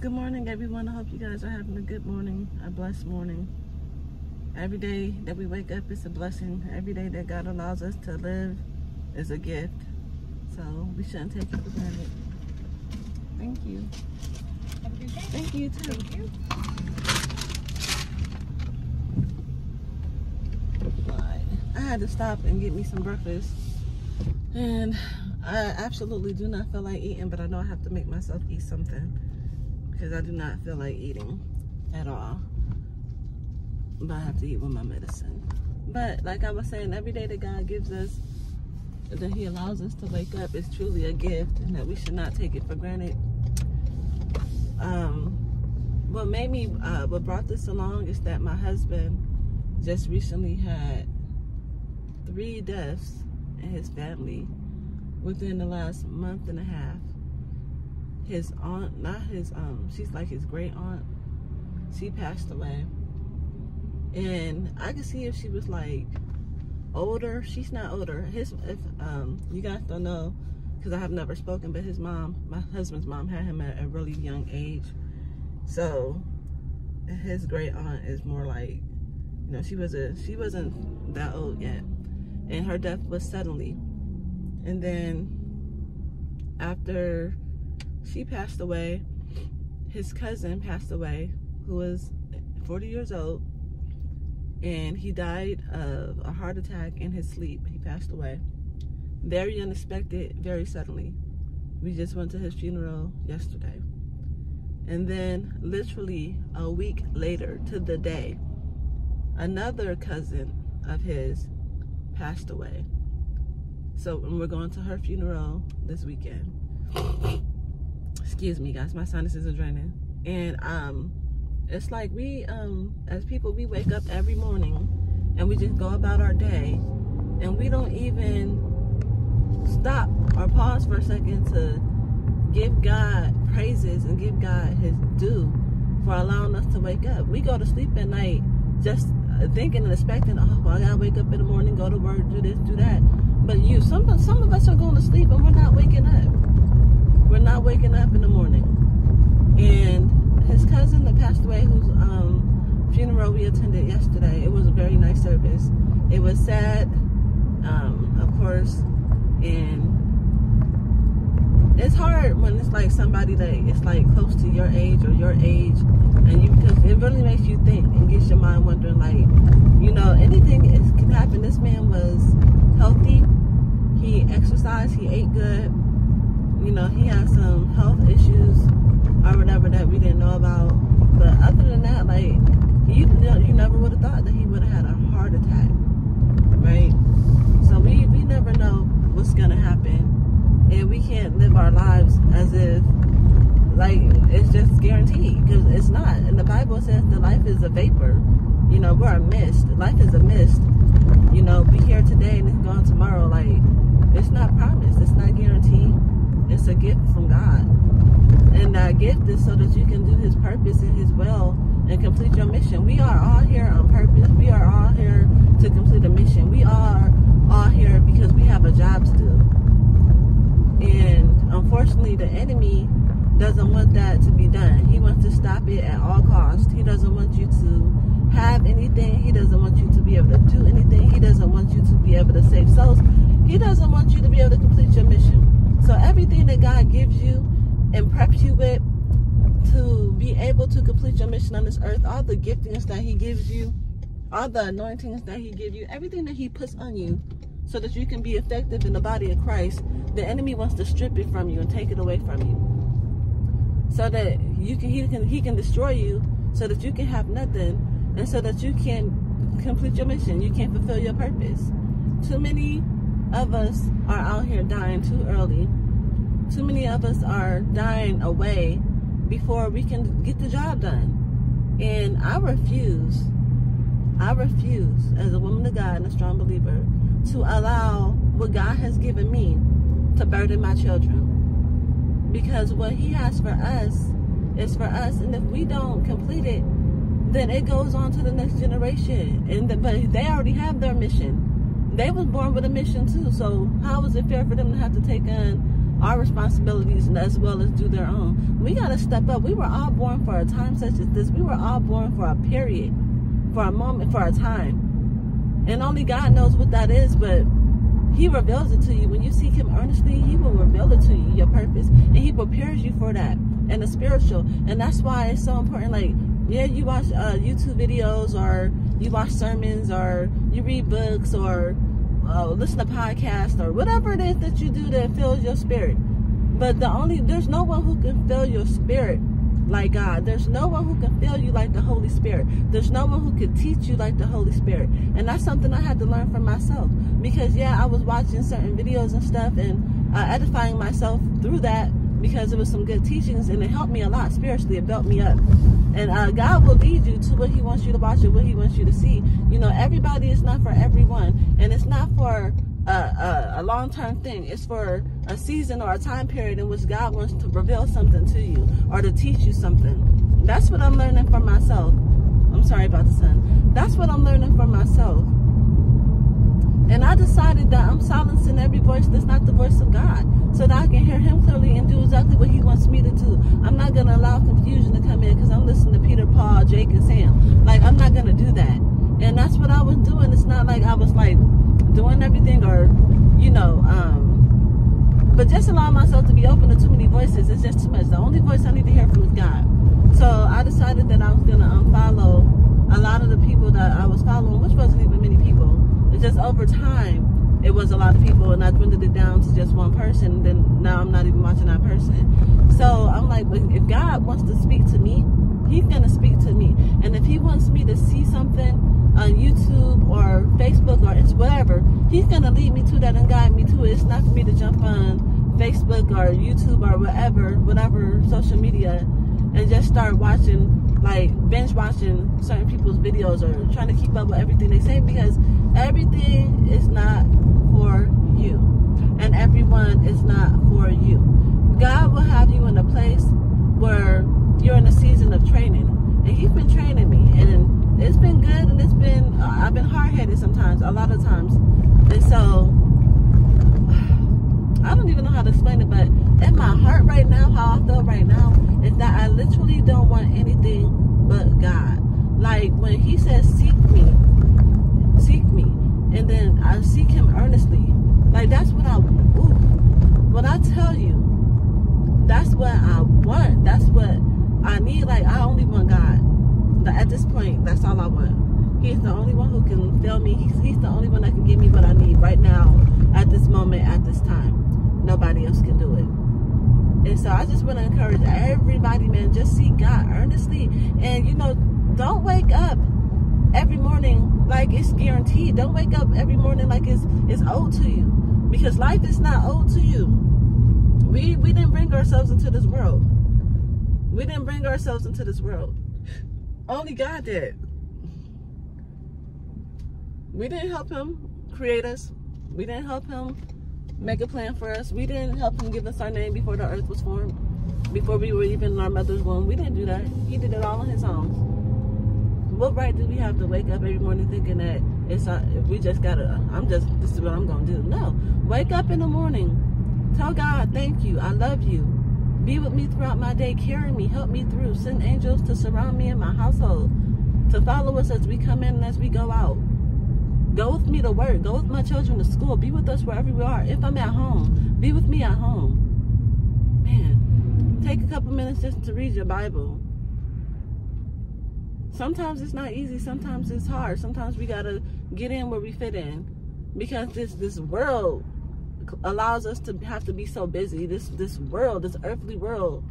good morning, everyone. I hope you guys are having a good morning, a blessed morning. Every day that we wake up is a blessing. Every day that God allows us to live is a gift. So we shouldn't take it for granted. Thank you. Have a good day. Thank you too. Thank you. I had to stop and get me some breakfast. And I absolutely do not feel like eating, but I know I have to make myself eat something because I do not feel like eating at all. But I have to eat with my medicine. But like I was saying, every day that God gives us, that He allows us to wake up, is truly a gift, and that we should not take it for granted. Um, what made me, uh, what brought this along is that my husband just recently had three deaths in his family within the last month and a half. His aunt, not his, um, she's like his great aunt, she passed away. And I could see if she was like older. She's not older. His, if um, you guys don't know, because I have never spoken, but his mom, my husband's mom, had him at a really young age. So his great aunt is more like, you know, she was a she wasn't that old yet, and her death was suddenly. And then after she passed away, his cousin passed away, who was 40 years old, and he died of a heart attack in his sleep. He passed away. Very unexpected, very suddenly. We just went to his funeral yesterday. And then, literally a week later to the day, another cousin of his passed away. So, we're going to her funeral this weekend. Excuse me, guys, my sinuses are draining. And um, it's like we, um, as people, we wake up every morning and we just go about our day, and we don't even stop or pause for a second to give God praises and give God his due for allowing us to wake up. We go to sleep at night just thinking and expecting, oh, well, I gotta wake up in the morning, go to work, do this, do that. But you, some, some of us are going to sleep and we're not waking up. We're not waking up in the morning. And his cousin that passed away, whose um, funeral we attended yesterday, it was a very nice service. It was sad, um, of course, and it's hard when it's like somebody that it's like close to your age or your age and you because it really makes you think and gets your mind wondering like you know anything is, can happen. This man was healthy. He exercised. He ate good. You know he had some health issues or whatever that we didn't know about but other than that like you you never would have thought that he would have had a heart attack right? So we we never know what's gonna happen. And we can't live our lives as if like it's just guaranteed because it's not. And the bible says that life is a vapor. You know we're a mist. Life is a mist. You know be here today and it's gone tomorrow. Like it's not promised. It's not guaranteed it's a gift from god and that gift is so that you can do his purpose and his will and complete your mission we are all here on purpose we are all here to complete a mission we are all here because we have a job to do and unfortunately, the enemy doesn't want that to be done. He wants to stop it at all costs. He doesn't want you to have anything. He doesn't want you to be able to do anything. He doesn't want you to be able to save souls. He doesn't want you to be able to complete your mission. So everything that God gives you and preps you with to be able to complete your mission on this earth, all the giftings that he gives you, all the anointings that he gives you, everything that he puts on you so that you can be effective in the body of Christ, the enemy wants to strip it from you and take it away from you. So that you can he can he can destroy you so that you can have nothing and so that you can complete your mission. You can't fulfill your purpose. Too many of us are out here dying too early. Too many of us are dying away before we can get the job done. And I refuse, I refuse as a woman of God and a strong believer to allow what God has given me to burden my children. Because what he has for us is for us. And if we don't complete it, then it goes on to the next generation. And the, but they already have their mission. They was born with a mission too. So how is it fair for them to have to take on our responsibilities as well as do their own. We got to step up. We were all born for a time such as this. We were all born for a period, for a moment, for a time. And only God knows what that is, but he reveals it to you. When you seek him earnestly, he will reveal it to you, your purpose. And he prepares you for that and the spiritual. And that's why it's so important. Like, yeah, you watch uh, YouTube videos or you watch sermons or you read books or uh, listen to podcasts or whatever it is that you do that fills your spirit. But the only, there's no one who can fill your spirit like God. There's no one who can fill you like the Holy Spirit. There's no one who can teach you like the Holy Spirit. And that's something I had to learn for myself. Because, yeah, I was watching certain videos and stuff and uh, edifying myself through that because it was some good teachings and it helped me a lot spiritually. It built me up. And uh, God will lead you to what He wants you to watch and what He wants you to see. You know, everybody is not for everyone, and it's not for a, a, a long-term thing. It's for a season or a time period in which God wants to reveal something to you or to teach you something. That's what I'm learning for myself. I'm sorry about the sun. That's what I'm learning for myself. And I decided that I'm silencing every voice that's not the voice of God so that I can hear him clearly and do exactly what he wants me to do. I'm not going to allow confusion to come in because I'm listening to Peter, Paul, Jake, and Sam. Like, I'm not going to do that. And that's what I was doing. It's not like I was like doing everything or, you know, um, but just allow myself to be open to too many voices. It's just too much. The only voice I need to hear from is God. So I decided that I was going to unfollow a lot of the people that I was following, which wasn't even many people it's just over time, it was a lot of people, and I dwindled it down to just one person. Then now I'm not even watching that person. So I'm like, if God wants to speak to me, He's gonna speak to me. And if He wants me to see something on YouTube or Facebook or it's whatever, He's gonna lead me to that and guide me to it. It's not for me to jump on Facebook or YouTube or whatever, whatever social media, and just start watching like binge watching certain people's videos or trying to keep up with everything they say because everything is not for you and everyone is not for you. God will have you in a place where you're in a season of training and he's been training me and it's been good and it's been uh, I've been hard-headed sometimes a lot of times and so I don't even know how to explain it but in my heart right now how I feel right now is that I literally don't want anything but God. Like when he says seek me, seek me, and then I seek him earnestly. Like that's what I ooh, when I tell you, that's what I want. That's what I need. Like I only want God. At this point, that's all I want. He's the only one who can fill me. He's, he's the only one that can give me what I need right now, at this moment, at this time. Nobody else can do it. And so I just want to encourage everybody, man, just seek God earnestly. And, you know, don't wake up every morning like it's guaranteed. Don't wake up every morning like it's, it's owed to you. Because life is not owed to you. We, we didn't bring ourselves into this world. We didn't bring ourselves into this world. Only God did. We didn't help him create us. We didn't help him make a plan for us. We didn't help him give us our name before the earth was formed, before we were even in our mother's womb. We didn't do that. He did it all on his own. What right do we have to wake up every morning thinking that it's uh, we just gotta, I'm just, this is what I'm gonna do. No. Wake up in the morning. Tell God, thank you. I love you. Be with me throughout my day. Carry me. Help me through. Send angels to surround me and my household. To follow us as we come in and as we go out. Go with me to work. Go with my children to school. Be with us wherever we are. If I'm at home, be with me at home. Man, take a couple minutes just to read your Bible. Sometimes it's not easy. Sometimes it's hard. Sometimes we gotta get in where we fit in, because this this world allows us to have to be so busy. This this world, this earthly world,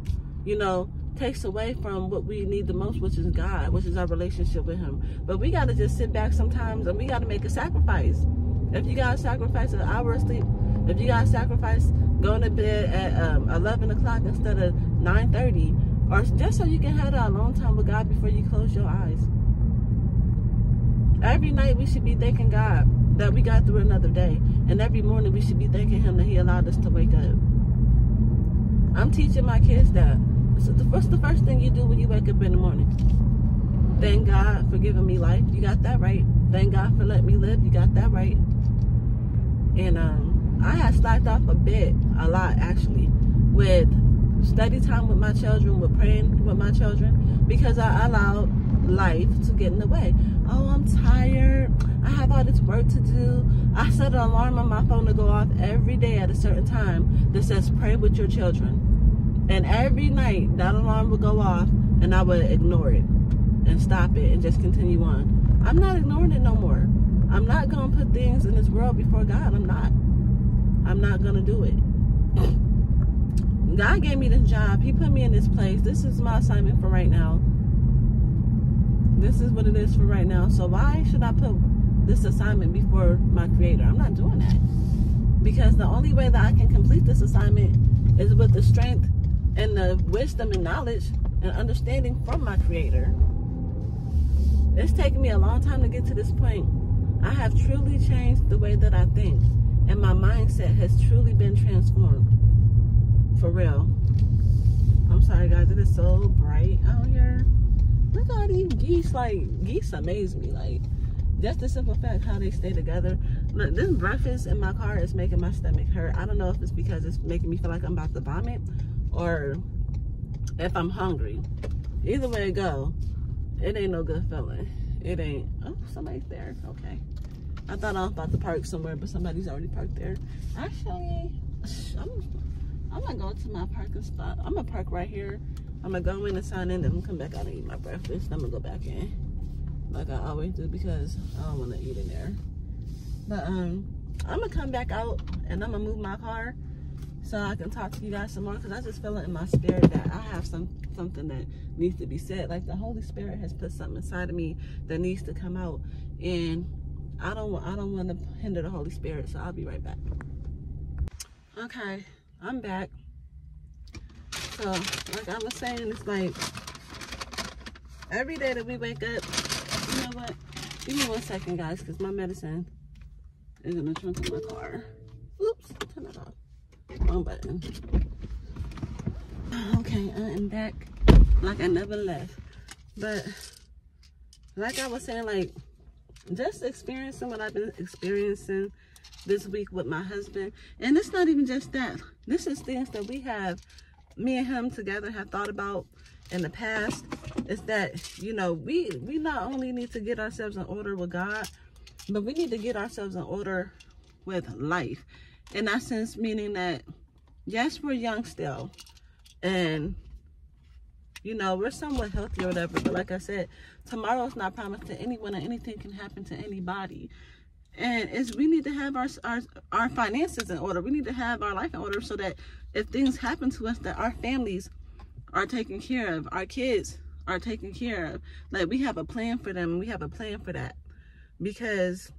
you know, takes away from what we need the most, which is God, which is our relationship with Him. But we got to just sit back sometimes and we got to make a sacrifice. If you got to sacrifice an hour of sleep, if you got to sacrifice going to bed at um, 11 o'clock instead of 9.30, or just so you can have that alone time with God before you close your eyes. Every night we should be thanking God that we got through another day. And every morning we should be thanking Him that He allowed us to wake up. I'm teaching my kids that so the, what's the first thing you do when you wake up in the morning? Thank God for giving me life. You got that right. Thank God for letting me live. You got that right. And um, I had slacked off a bit, a lot actually, with study time with my children, with praying with my children, because I allowed life to get in the way. Oh, I'm tired. I have all this work to do. I set an alarm on my phone to go off every day at a certain time that says pray with your children. And every night that alarm would go off and I would ignore it and stop it and just continue on. I'm not ignoring it no more. I'm not going to put things in this world before God. I'm not. I'm not going to do it. God gave me this job. He put me in this place. This is my assignment for right now. This is what it is for right now. So why should I put this assignment before my creator? I'm not doing that. Because the only way that I can complete this assignment is with the strength and the wisdom and knowledge and understanding from my creator. It's taken me a long time to get to this point. I have truly changed the way that I think and my mindset has truly been transformed. For real. I'm sorry guys, it is so bright out here. Look at all these geese, like, geese amaze me. Like, just the simple fact how they stay together. Look, this breakfast in my car is making my stomach hurt. I don't know if it's because it's making me feel like I'm about to vomit or if I'm hungry. Either way it go, it ain't no good feeling. It ain't. Oh, somebody's there. Okay. I thought I was about to park somewhere, but somebody's already parked there. Actually, I'm, I'm gonna go to my parking spot. I'm gonna park right here. I'm gonna go in and sign in, then I'm gonna come back out and eat my breakfast. I'm gonna go back in, like I always do, because I don't want to eat in there. But um, I'm gonna come back out and I'm gonna move my car so I can talk to you guys some more because I just feel it in my spirit that I have some something that needs to be said. Like the Holy Spirit has put something inside of me that needs to come out, and I don't I don't want to hinder the Holy Spirit, so I'll be right back. Okay, I'm back. So, like I was saying, it's like every day that we wake up, you know what? Give me one second, guys, because my medicine is in the trunk of my car. Oops, turn it off. Wrong button. Okay, I am back like I never left. But like I was saying, like just experiencing what I've been experiencing this week with my husband. And it's not even just that. This is things that we have, me and him together have thought about in the past. Is that, you know, we, we not only need to get ourselves in order with God, but we need to get ourselves in order with life. In that sense, meaning that, yes, we're young still. And you know, we're somewhat healthy or whatever. But like I said, tomorrow's not promised to anyone and anything can happen to anybody. And it's we need to have our, our our finances in order. We need to have our life in order so that if things happen to us that our families are taken care of, our kids are taken care of. Like we have a plan for them we have a plan for that. Because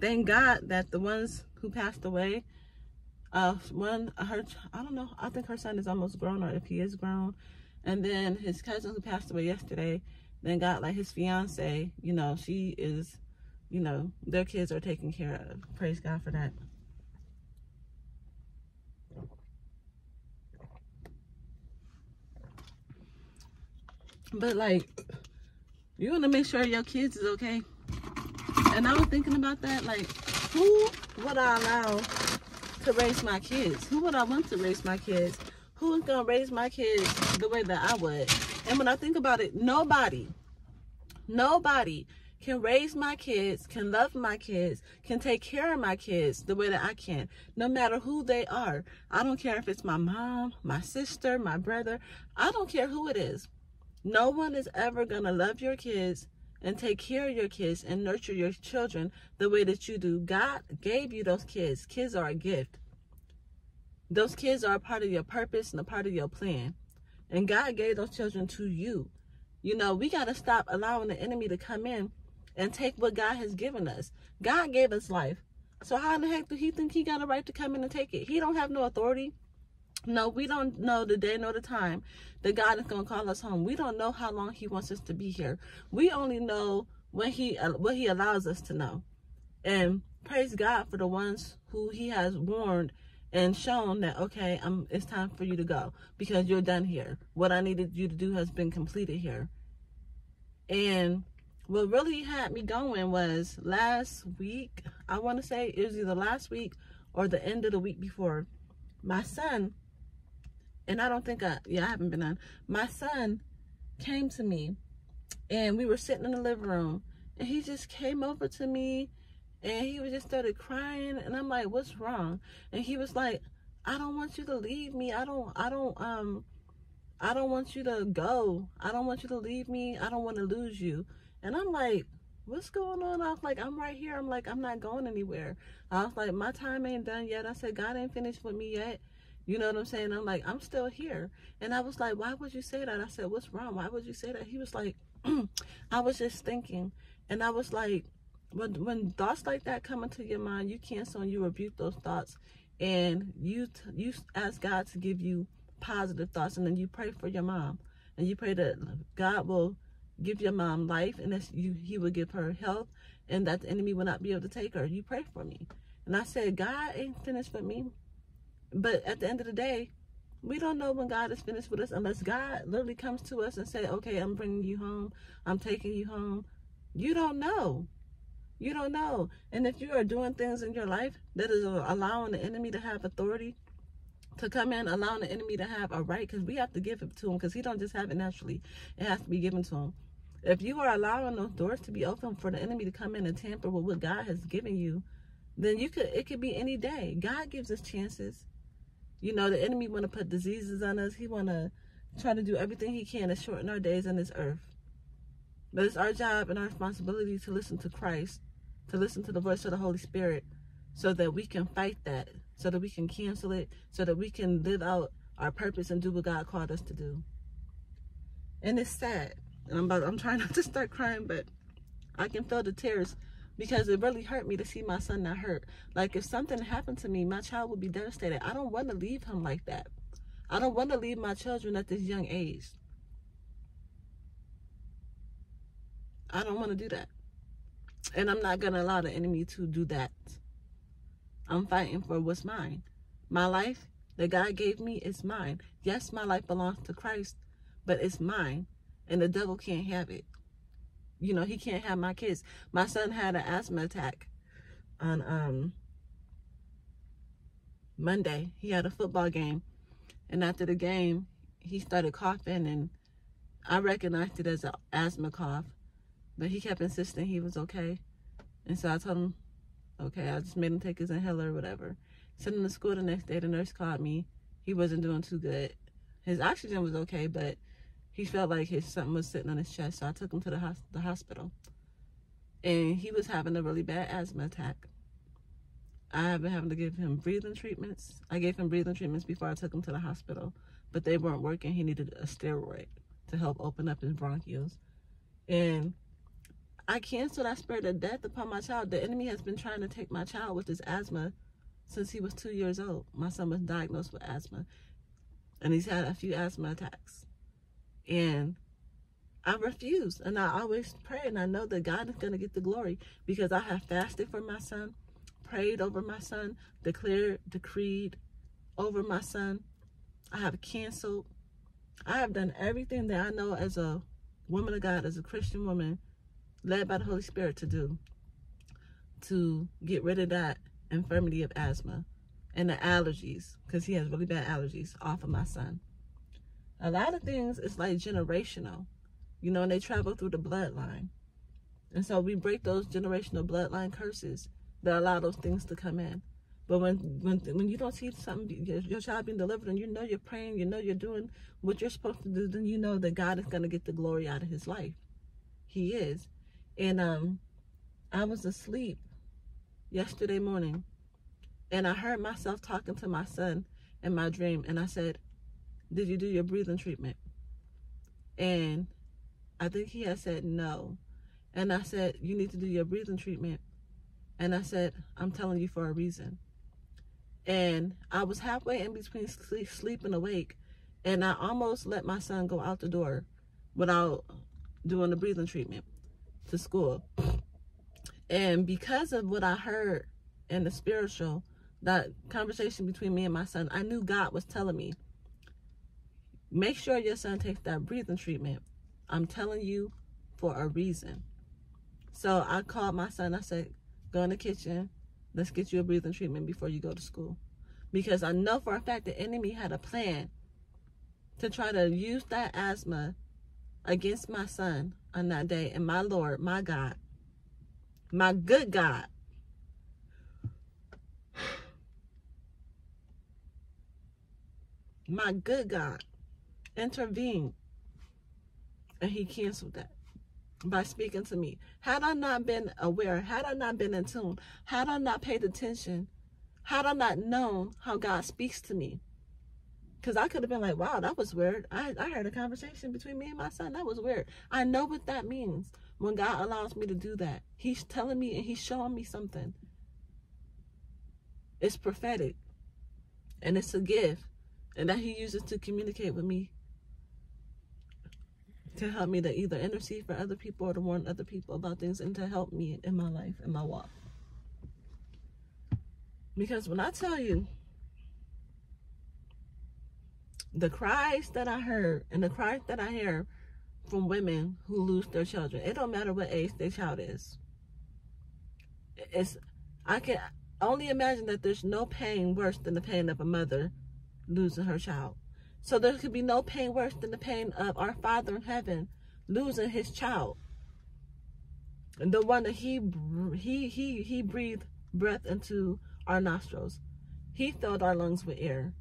thank God that the ones who passed away, uh one her I don't know, I think her son is almost grown or if he is grown and then his cousin who passed away yesterday, then got like his fiance, you know, she is, you know, their kids are taken care of. Praise God for that. But like, you want to make sure your kids is okay. And I was thinking about that, like, who would I allow to raise my kids? Who would I want to raise my kids? who is going to raise my kids the way that I would? And when I think about it, nobody, nobody can raise my kids, can love my kids, can take care of my kids the way that I can, no matter who they are. I don't care if it's my mom, my sister, my brother. I don't care who it is. No one is ever going to love your kids and take care of your kids and nurture your children the way that you do. God gave you those kids. Kids are a gift. Those kids are a part of your purpose and a part of your plan. And God gave those children to you. You know, we got to stop allowing the enemy to come in and take what God has given us. God gave us life. So how in the heck do he think he got a right to come in and take it? He don't have no authority. No, we don't know the day nor the time that God is going to call us home. We don't know how long he wants us to be here. We only know when he uh, what he allows us to know. And praise God for the ones who he has warned and shown that okay i'm it's time for you to go because you're done here what i needed you to do has been completed here and what really had me going was last week i want to say it was either last week or the end of the week before, my son, and I don't think I, yeah, I haven't been on, my son came to me and we were sitting in the living room and he just came over to me and he was just started crying and I'm like, what's wrong? And he was like, I don't want you to leave me. I don't, I don't, um, I don't want you to go. I don't want you to leave me. I don't want to lose you. And I'm like, what's going on? I was like, I'm right here. I'm like, I'm not going anywhere. I was like, my time ain't done yet. I said, God ain't finished with me yet. You know what I'm saying? I'm like, I'm still here. And I was like, why would you say that? I said, what's wrong? Why would you say that? He was like, I was just thinking. And I was like, when, when thoughts like that come into your mind, you cancel and you rebuke those thoughts. And you, you ask God to give you positive thoughts. And then you pray for your mom. And you pray that God will give your mom life and that you, he will give her health and that the enemy will not be able to take her. You pray for me. And I said, God ain't finished with me. But at the end of the day, we don't know when God is finished with us unless God literally comes to us and say, okay, I'm bringing you home. I'm taking you home. You don't know. You don't know. And if you are doing things in your life that is allowing the enemy to have authority to come in, allowing the enemy to have a right, because we have to give it to him, because he don't just have it naturally. It has to be given to him. If you are allowing those doors to be open for the enemy to come in and tamper with what God has given you, then you could it could be any day. God gives us chances. You know, the enemy want to put diseases on us. He want to try to do everything he can to shorten our days on this earth. But it's our job and our responsibility to listen to Christ, to listen to the voice of the Holy Spirit, so that we can fight that, so that we can cancel it, so that we can live out our purpose and do what God called us to do. And it's sad. And I'm about, I'm trying not to start crying, but I can feel the tears because it really hurt me to see my son not hurt. Like if something happened to me, my child would be devastated. I don't want to leave him like that. I don't want to leave my children at this young age. I don't want to do that. And I'm not going to allow the enemy to do that. I'm fighting for what's mine. My life that God gave me is mine. Yes, my life belongs to Christ, but it's mine. And the devil can't have it you know, he can't have my kids. My son had an asthma attack on um Monday. He had a football game. And after the game, he started coughing and I recognized it as an asthma cough. But he kept insisting he was okay. And so I told him, okay, I just made him take his inhaler or whatever. Sent him to school the next day. The nurse called me. He wasn't doing too good. His oxygen was okay, but he felt like his something was sitting on his chest. So I took him to the, the hospital. And he was having a really bad asthma attack. I have been having to give him breathing treatments. I gave him breathing treatments before I took him to the hospital, but they weren't working. He needed a steroid to help open up his bronchioles. And I canceled that spirit of death upon my child. The enemy has been trying to take my child with his asthma since he was two years old. My son was diagnosed with asthma, and he's had a few asthma attacks. And I refuse. And I always pray. And I know that God is going to get the glory because I have fasted for my son, prayed over my son, declared, decreed over my son. I have canceled. I have done everything that I know as a woman of God, as a Christian woman, led by the Holy Spirit to do to get rid of that infirmity of asthma and the allergies because he has really bad allergies off of my son a lot of things is like generational, you know, and they travel through the bloodline. And so we break those generational bloodline curses that allow those things to come in. But when when when you don't see something, your, your child being delivered, and you know you're praying, you know you're doing what you're supposed to do, then you know that God is going to get the glory out of His life. He is. And um, I was asleep yesterday morning, and I heard myself talking to my son in my dream, and I said, did you do your breathing treatment? And I think he had said no. And I said, you need to do your breathing treatment. And I said, I'm telling you for a reason. And I was halfway in between sleep, and awake. And I almost let my son go out the door without doing the breathing treatment to school. And because of what I heard in the spiritual, that conversation between me and my son, I knew God was telling me Make sure your son takes that breathing treatment. I'm telling you for a reason. So I called my son. I said, go in the kitchen, let's get you a breathing treatment before you go to school. Because I know for a fact the enemy had a plan to try to use that asthma against my son on that day. And my Lord, my God, my good God, my good God intervened and he canceled that by speaking to me. Had I not been aware, had I not been in tune, had I not paid attention, had I not known how God speaks to me, because I could have been like, wow, that was weird. I, I heard a conversation between me and my son. That was weird. I know what that means when God allows me to do that. He's telling me and he's showing me something. It's prophetic. And it's a gift. And that he uses to communicate with me. To help me to either intercede for other people or to warn other people about things and to help me in my life, and my walk. Because when I tell you, the cries that I heard and the cries that I hear from women who lose their children, it don't matter what age their child is. It's I can only imagine that there's no pain worse than the pain of a mother losing her child. So there could be no pain worse than the pain of our Father in heaven losing his child. And the one that he he he he breathed breath into our nostrils. He filled our lungs with air.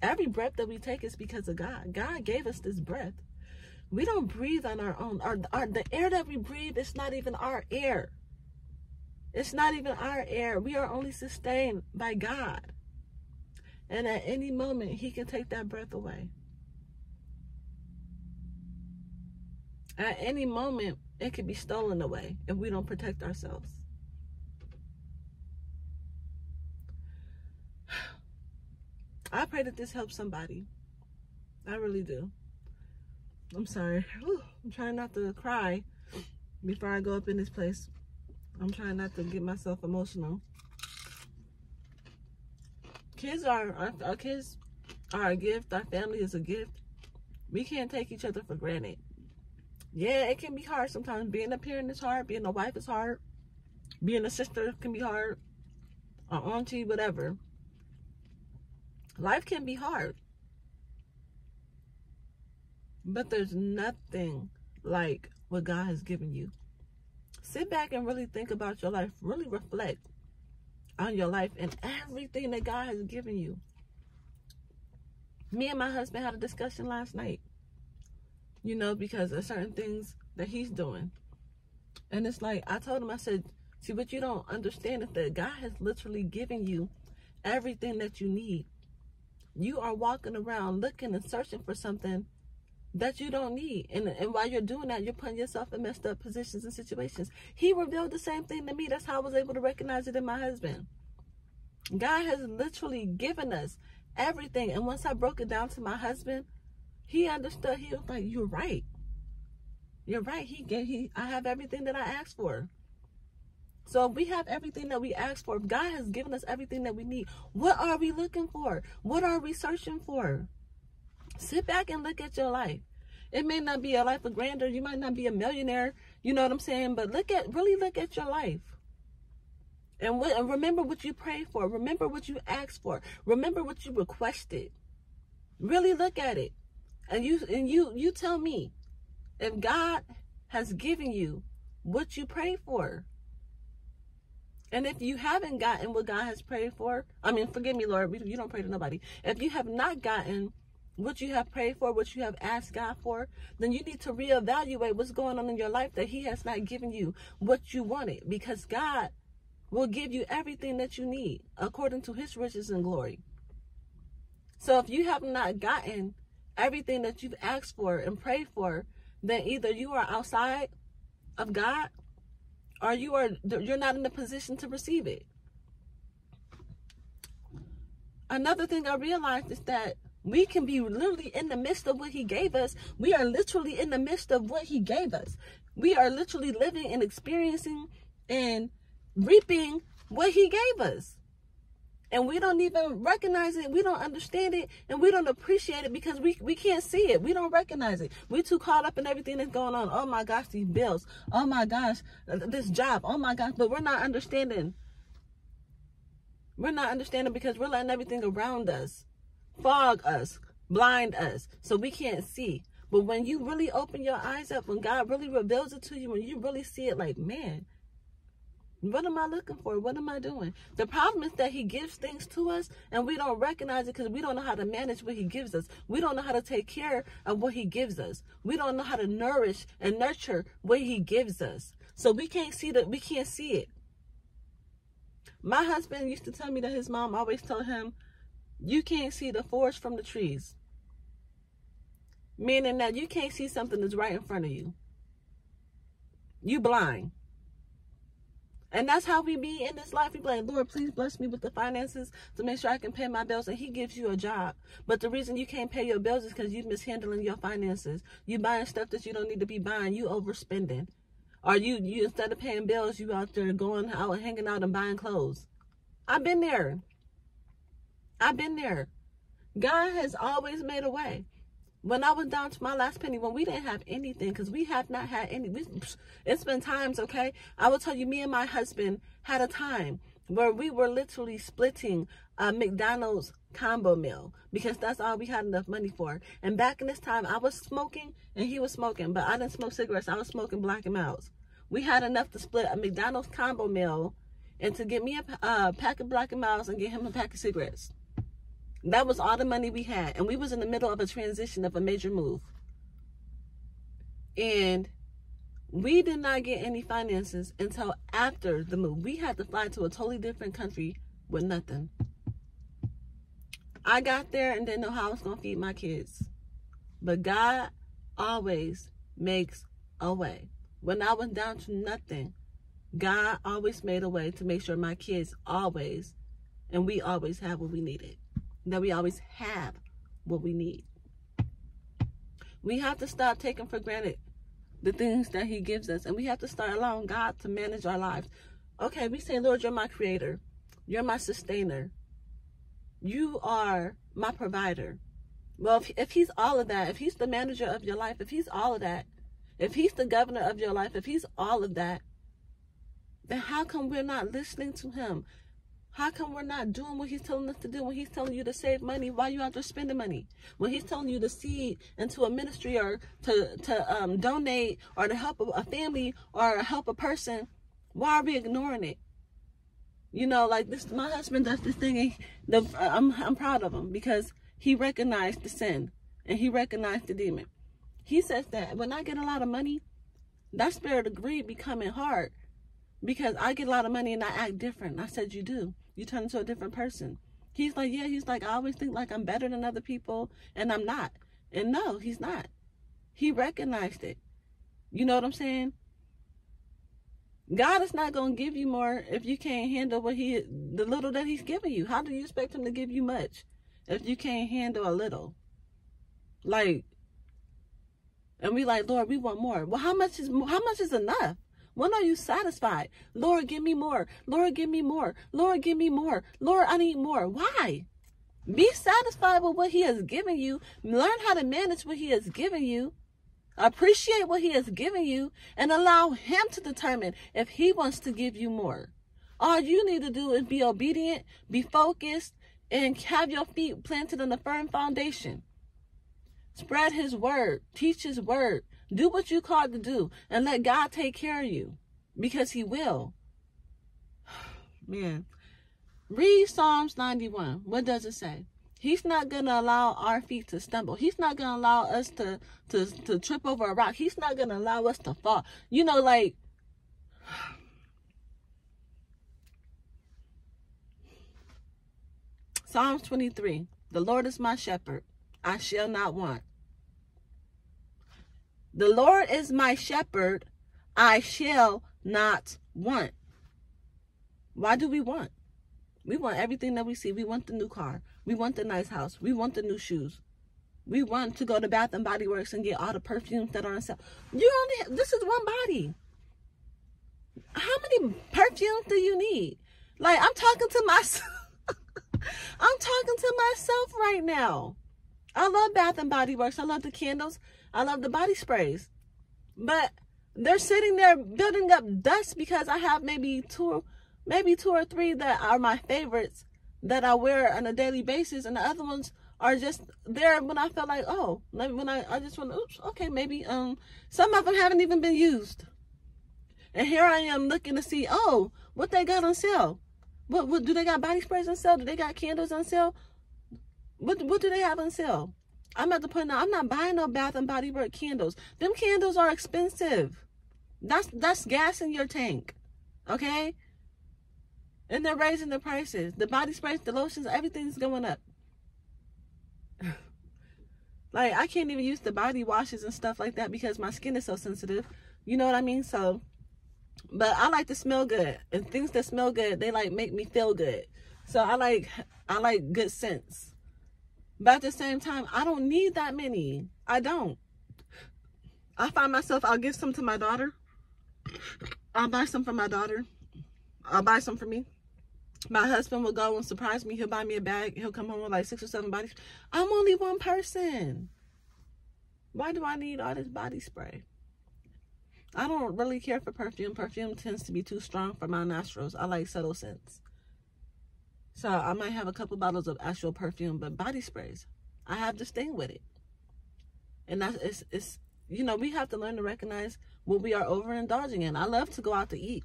Every breath that we take is because of God. God gave us this breath. We don't breathe on our own. Our, our, the air that we breathe is not even our air. It's not even our air. We are only sustained by God. And at any moment, He can take that breath away. At any moment, it could be stolen away if we don't protect ourselves. I pray that this helps somebody. I really do. I'm sorry. I'm trying not to cry before I go up in this place. I'm trying not to get myself emotional. Kids are our, our kids are a gift. Our family is a gift. We can't take each other for granted. Yeah, it can be hard sometimes. Being a parent is hard. Being a wife is hard. Being a sister can be hard. Or auntie, whatever. Life can be hard. But there's nothing like what God has given you. Sit back and really think about your life. Really reflect on your life and everything that God has given you. Me and my husband had a discussion last night. You know, because of certain things that he's doing. And it's like, I told him, I said, see, what you don't understand is that God has literally given you everything that you need you are walking around looking and searching for something that you don't need. And, and while you're doing that, you're putting yourself in messed up positions and situations. He revealed the same thing to me. That's how I was able to recognize it in my husband. God has literally given us everything. And once I broke it down to my husband, he understood. He was like, You're right. You're right. He gave he I have everything that I asked for. So if we have everything that we ask for, if God has given us everything that we need, what are we looking for? What are we searching for? Sit back and look at your life. It may not be a life of grandeur. You might not be a millionaire. You know what I'm saying? But look at, really look at your life. And, what, and remember what you prayed for. Remember what you asked for. Remember what you requested. Really look at it. And you, and you, you tell me if God has given you what you prayed for. And if you haven't gotten what God has prayed for, I mean, forgive me, Lord, you don't pray to nobody. If you have not gotten what you have prayed for, what you have asked God for, then you need to reevaluate what's going on in your life that He has not given you what you wanted because God will give you everything that you need according to His riches and glory. So if you have not gotten everything that you've asked for and prayed for, then either you are outside of God or you are you're not in a position to receive it. Another thing I realized is that we can be literally in the midst of what he gave us. We are literally in the midst of what he gave us. We are literally living and experiencing and reaping what he gave us. And we don't even recognize it. We don't understand it. And we don't appreciate it because we, we can't see it. We don't recognize it. We're too caught up in everything that's going on. Oh my gosh these bills. Oh my gosh this job. Oh my gosh. But we're not understanding. We're not understanding because we're letting everything around us fog us, blind us, so we can't see. But when you really open your eyes up, when God really reveals it to you, when you really see it like, man, what am I looking for? What am I doing? The problem is that he gives things to us and we don't recognize it because we don't know how to manage what he gives us. We don't know how to take care of what he gives us. We don't know how to nourish and nurture what he gives us. So we can't see that we can't see it. My husband used to tell me that his mom always told him, you can't see the forest from the trees. Meaning that you can't see something that's right in front of you. You blind. And that's how we be in this life. We be like, Lord, please bless me with the finances to make sure I can pay my bills. And he gives you a job. But the reason you can't pay your bills is because you're mishandling your finances. You buying stuff that you don't need to be buying. You overspending. Or you, you instead of paying bills, you out there going out hanging out and buying clothes. I've been there. I've been there. God has always made a way. When I was down to my last penny, when we didn't have anything, because we have not had any, we, it's been times, okay? I will tell you, me and my husband had a time where we were literally splitting a McDonald's combo meal because that's all we had enough money for. And back in this time, I was smoking and he was smoking, but I didn't smoke cigarettes. I was smoking Black and Milds. We had enough to split a McDonald's combo meal and to get me a pack of Black and Milds and get him a pack of cigarettes. That was all the money we had. And we was in the middle of a transition of a major move. And we did not get any finances until after the move. We had to fly to a totally different country with nothing. I got there and didn't know how I was going to feed my kids. But God always makes a way. When I was down to nothing, God always made a way to make sure my kids always, and we always have what we needed that we always have what we need. We have to stop taking for granted the things that he gives us. And we have to start allowing God to manage our lives. Okay, we say, Lord, you're my creator. You're my sustainer. You are my provider. Well, if, if he's all of that, if he's the manager of your life, if he's all of that, if he's the governor of your life, if he's all of that, then how come we're not listening to him? How come we're not doing what he's telling us to do when he's telling you to save money while you out there spending money? When he's telling you to seed into a ministry or to, to um, donate or to help a family or help a person, why are we ignoring it? You know, like this, my husband does this thing and the, I'm, I'm proud of him because he recognized the sin and he recognized the demon. He says that when I get a lot of money, that spirit of greed becoming hard because I get a lot of money and I act different. I said, you do you turn into a different person. He's like, yeah, he's like, I always think like I'm better than other people, and I'm not. And no, he's not. He recognized it. You know what I'm saying? God is not going to give you more if you can't handle what he, the little that he's giving you. How do you expect him to give you much if you can't handle a little? Like, and we like, Lord, we want more. Well, how much is, how much is enough? When are you satisfied? Lord, give me more. Lord, give me more. Lord, give me more. Lord, I need more. Why? Be satisfied with what he has given you. Learn how to manage what he has given you. Appreciate what he has given you and allow him to determine if he wants to give you more. All you need to do is be obedient, be focused, and have your feet planted on a firm foundation. Spread his word, teach his word, do what you called to do and let God take care of you because he will. Man, read Psalms 91. What does it say? He's not going to allow our feet to stumble. He's not going to allow us to, to, to trip over a rock. He's not going to allow us to fall. You know, like, Psalms 23. The Lord is my shepherd. I shall not want. The Lord is my shepherd, I shall not want. Why do we want? We want everything that we see. We want the new car. We want the nice house. We want the new shoes. We want to go to Bath and Body Works and get all the perfumes that are on sale. You only have, this is one body. How many perfumes do you need? Like I'm talking to myself. I'm talking to myself right now. I love Bath and Body Works. I love the candles. I love the body sprays. But they're sitting there building up dust because I have maybe two maybe two or three that are my favorites that I wear on a daily basis, and the other ones are just there when I felt like, oh, when I, I just want to, oops, okay, maybe um some of them haven't even been used. And here I am looking to see, oh, what they got on sale. What, what do they got body sprays on sale? Do they got candles on sale? What what do they have on sale? I'm at the point now, I'm not buying no Bath and Body Work candles. Them candles are expensive. That's that's gas in your tank. Okay? And they're raising the prices. The body sprays, the lotions, everything's going up. like I can't even use the body washes and stuff like that because my skin is so sensitive. You know what I mean? So but I like to smell good. And things that smell good, they like make me feel good. So I like I like good scents. But at the same time, I don't need that many. I don't. I find myself, I'll give some to my daughter. I'll buy some for my daughter. I'll buy some for me. My husband will go and surprise me. He'll buy me a bag. He'll come home with like six or seven bodies. I'm only one person. Why do I need all this body spray? I don't really care for perfume. Perfume tends to be too strong for my nostrils. I like subtle scents. So I might have a couple bottles of actual perfume, but body sprays, I have this thing with it. And that's it's it's you know, we have to learn to recognize what we are overindulging in. I love to go out to eat.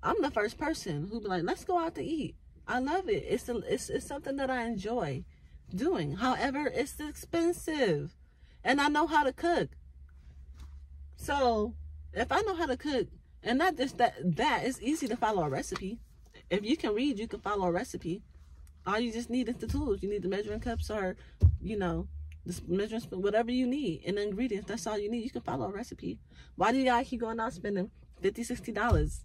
I'm the first person who be like, let's go out to eat. I love it. It's a, it's it's something that I enjoy doing. However, it's expensive. And I know how to cook. So if I know how to cook, and not just that that it's easy to follow a recipe if you can read, you can follow a recipe. All you just need is the tools. You need the measuring cups or, you know, the measuring whatever you need, and the ingredients. That's all you need. You can follow a recipe. Why do you gotta keep going out spending 50 $60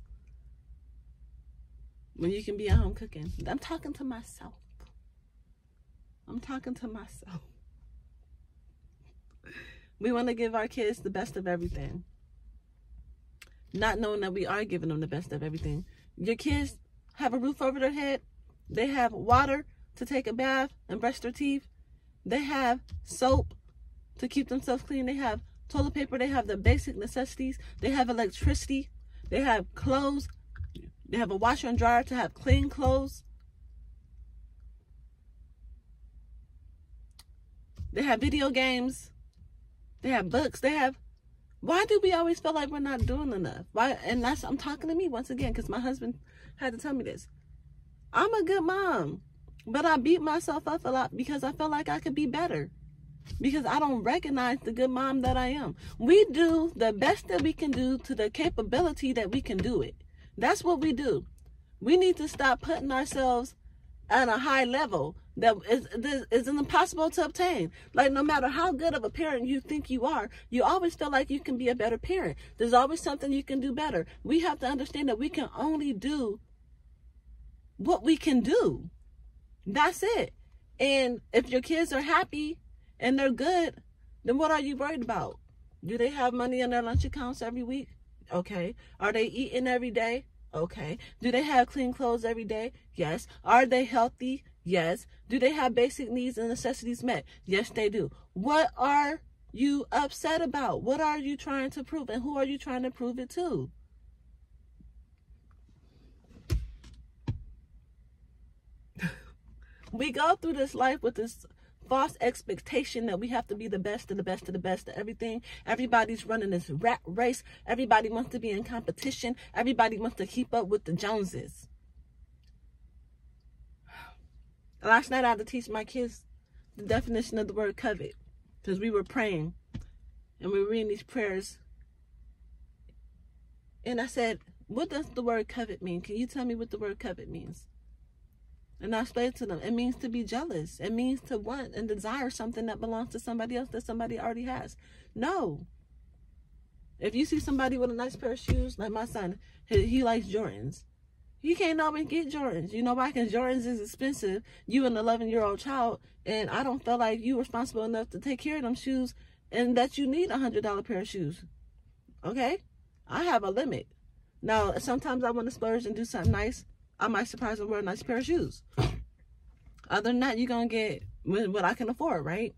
when you can be at home cooking? I'm talking to myself. I'm talking to myself. We want to give our kids the best of everything. Not knowing that we are giving them the best of everything. Your kids have a roof over their head. They have water to take a bath and brush their teeth. They have soap to keep themselves clean. They have toilet paper. They have the basic necessities. They have electricity. They have clothes. They have a washer and dryer to have clean clothes. They have video games. They have books. They have. Why do we always feel like we're not doing enough? Why? And that's I'm talking to me once again because my husband had to tell me this. I'm a good mom, but I beat myself up a lot because I felt like I could be better. Because I don't recognize the good mom that I am. We do the best that we can do to the capability that we can do it. That's what we do. We need to stop putting ourselves at a high level that is, is impossible to obtain. Like no matter how good of a parent you think you are, you always feel like you can be a better parent. There's always something you can do better. We have to understand that we can only do what we can do. That's it. And if your kids are happy and they're good, then what are you worried about? Do they have money in their lunch accounts every week? Okay. Are they eating every day? Okay. Do they have clean clothes every day? Yes. Are they healthy? Yes. Do they have basic needs and necessities met? Yes, they do. What are you upset about? What are you trying to prove? And who are you trying to prove it to? we go through this life with this false expectation that we have to be the best and the best of the best of everything. Everybody's running this rat race. Everybody wants to be in competition. Everybody wants to keep up with the Joneses. Last night I had to teach my kids the definition of the word covet because we were praying and we were reading these prayers. And I said, what does the word covet mean? Can you tell me what the word covet means? And I explained to them, it means to be jealous. It means to want and desire something that belongs to somebody else that somebody already has. No. If you see somebody with a nice pair of shoes, like my son, he, he likes Jordans. You can't always get Jordans. You know why? Because Jordans is expensive. You an 11-year-old child, and I don't feel like you responsible enough to take care of them shoes and that you need a $100 pair of shoes. Okay? I have a limit. Now, sometimes I want to splurge and do something nice. I might surprise and wear a nice pair of shoes. Other than that, you're to get what I can afford, right?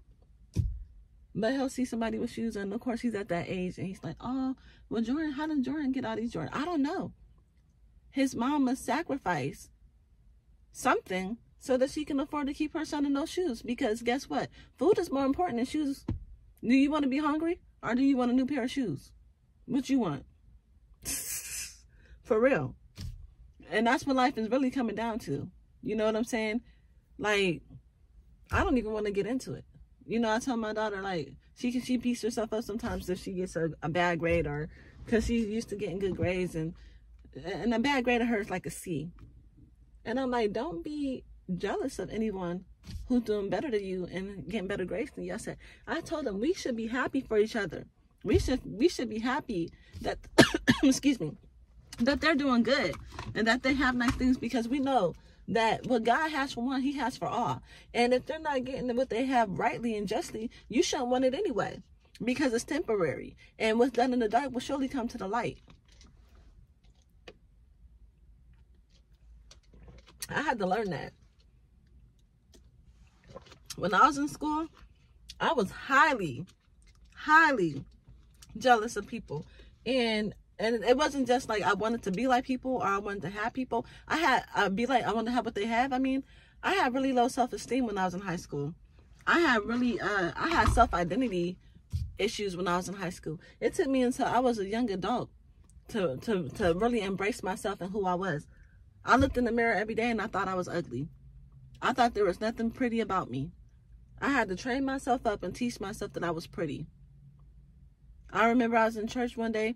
But he'll see somebody with shoes, and of course, he's at that age, and he's like, oh, well, Jordan, how did Jordan get all these Jordan? I don't know. His mom must sacrifice something so that she can afford to keep her son in those shoes. Because guess what? Food is more important than shoes. Do you want to be hungry or do you want a new pair of shoes? What you want? For real. And that's what life is really coming down to. You know what I'm saying? Like, I don't even want to get into it. You know, I tell my daughter, like, she can she beats herself up sometimes if she gets a, a bad grade or because she's used to getting good grades and and a bad grade of hers like a C. And I'm like, don't be jealous of anyone who's doing better than you and getting better grades than you. I said, I told them we should be happy for each other. We should we should be happy that excuse me that they're doing good and that they have nice things because we know that what God has for one, He has for all. And if they're not getting what they have rightly and justly, you shouldn't want it anyway because it's temporary. And what's done in the dark will surely come to the light. I had to learn that. When I was in school, I was highly, highly jealous of people. And and it wasn't just like I wanted to be like people or I wanted to have people. I had I be like I wanted to have what they have. I mean, I had really low self esteem when I was in high school. I had really uh I had self identity issues when I was in high school. It took me until I was a young adult to to to really embrace myself and who I was. I looked in the mirror every day and I thought I was ugly. I thought there was nothing pretty about me. I had to train myself up and teach myself that I was pretty. I remember I was in church one day.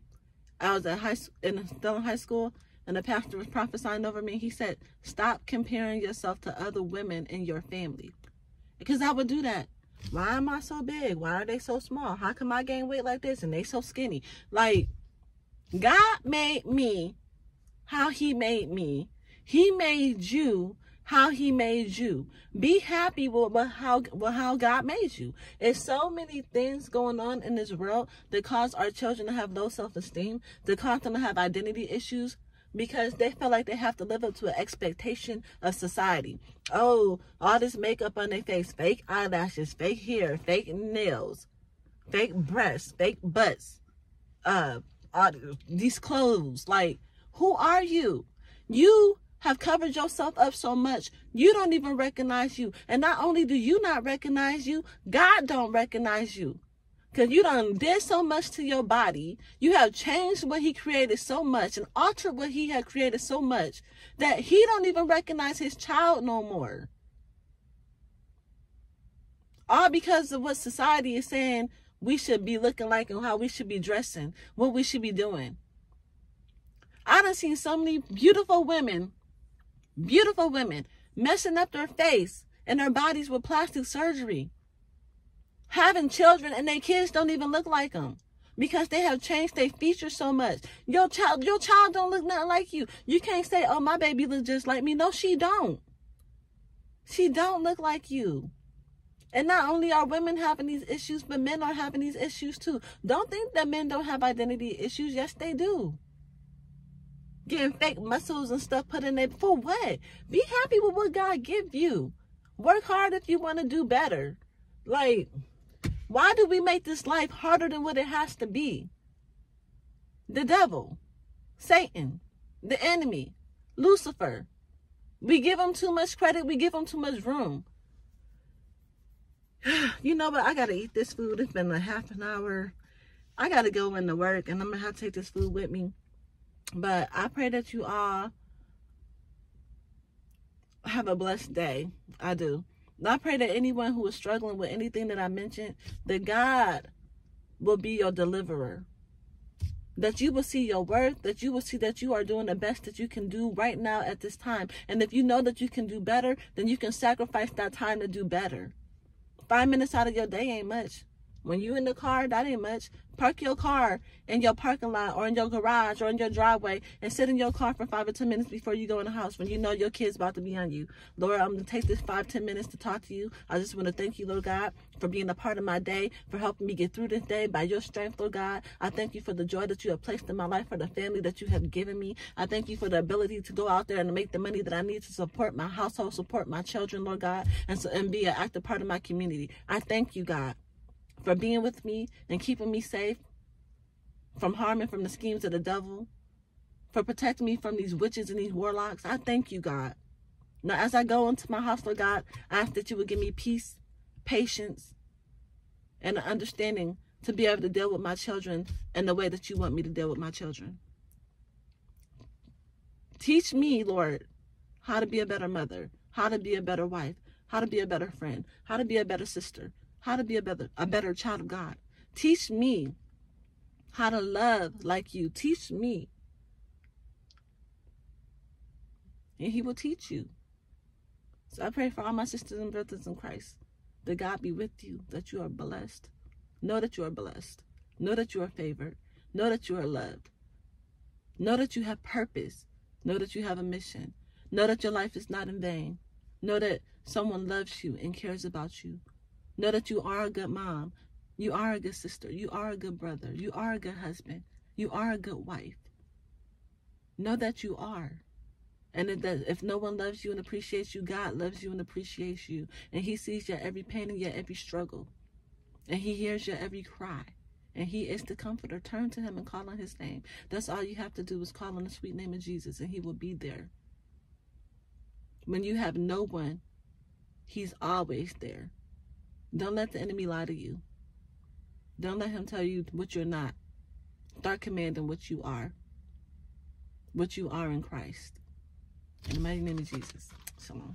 I was at high in still in high school, and the pastor was prophesying over me. He said, "Stop comparing yourself to other women in your family," because I would do that. Why am I so big? Why are they so small? How come I gain weight like this and they so skinny? Like, God made me how He made me. He made you how he made you. Be happy with, with how with how God made you. There's so many things going on in this world that cause our children to have low self-esteem, that cause them to have identity issues because they feel like they have to live up to an expectation of society. Oh, all this makeup on their face, fake eyelashes, fake hair, fake nails, fake breasts, fake butts, uh, uh these clothes. Like, who are you? You have covered yourself up so much you don't even recognize you. And not only do you not recognize you god don't recognize you. Because you done did so much to your body. You have changed what he created so much and altered what he had created so much that he don't even recognize his child no more. All because of what society is saying we should be looking like and how we should be dressing what we should be doing. I done seen so many beautiful women Beautiful women messing up their face and their bodies with plastic surgery. Having children and their kids don't even look like them because they have changed their features so much. Your child, your child don't look nothing like you. You can't say, "Oh, my baby looks just like me." No, she don't. She don't look like you. And not only are women having these issues, but men are having these issues too. Don't think that men don't have identity issues. Yes, they do getting fake muscles and stuff put in there for what? Be happy with what God give you. Work hard if you want to do better. Like, why do we make this life harder than what it has to be? The devil, Satan, the enemy, Lucifer. We give them too much credit. We give them too much room. you know what? I got to eat this food. It's been a half an hour. I got to go into work and I'm going to have to take this food with me. But I pray that you all have a blessed day. I do. I pray that anyone who is struggling with anything that I mentioned, that God will be your deliverer. That you will see your worth, that you will see that you are doing the best that you can do right now at this time. And if you know that you can do better, then you can sacrifice that time to do better. Five minutes out of your day ain't much. When you in the car, that ain't much. Park your car in your parking lot or in your garage or in your driveway and sit in your car for five or ten minutes before you go in the house when you know your kid's about to be on you. Lord, I'm to take this five, ten minutes to talk to you. I just want to thank you, Lord God, for being a part of my day, for helping me get through this day by your strength, Lord God. I thank you for the joy that you have placed in my life, for the family that you have given me. I thank you for the ability to go out there and make the money that I need to support my household, support my children, Lord God, and, so, and be an active part of my community. I thank you, God for being with me and keeping me safe from harm and from the schemes of the devil, for protecting me from these witches and these warlocks. I thank you, God. Now, as I go into my house, Lord God, I ask that you would give me peace, patience, and an understanding to be able to deal with my children in the way that you want me to deal with my children. Teach me, Lord, how to be a better mother, how to be a better wife, how to be a better friend, how to be a better sister, how to be a better a better child of God. Teach me how to love like you. Teach me. And he will teach you. So I pray for all my sisters and brothers in Christ that God be with you, that you are blessed. Know that you are blessed. Know that you are favored. Know that you are loved. Know that you have purpose. Know that you have a mission. Know that your life is not in vain. Know that someone loves you and cares about you. Know that you are a good mom. You are a good sister. You are a good brother. You are a good husband. You are a good wife. Know that you are. And if, that, if no one loves you and appreciates you, God loves you and appreciates you. And he sees your every pain and your every struggle. And he hears your every cry. And he is the comforter. Turn to him and call on his name. That's all you have to do is call on the sweet name of Jesus and he will be there. When you have no one, he's always there. Don't let the enemy lie to you. Don't let him tell you what you're not. Start commanding what you are. What you are in Christ. In the mighty name of Jesus. Shalom.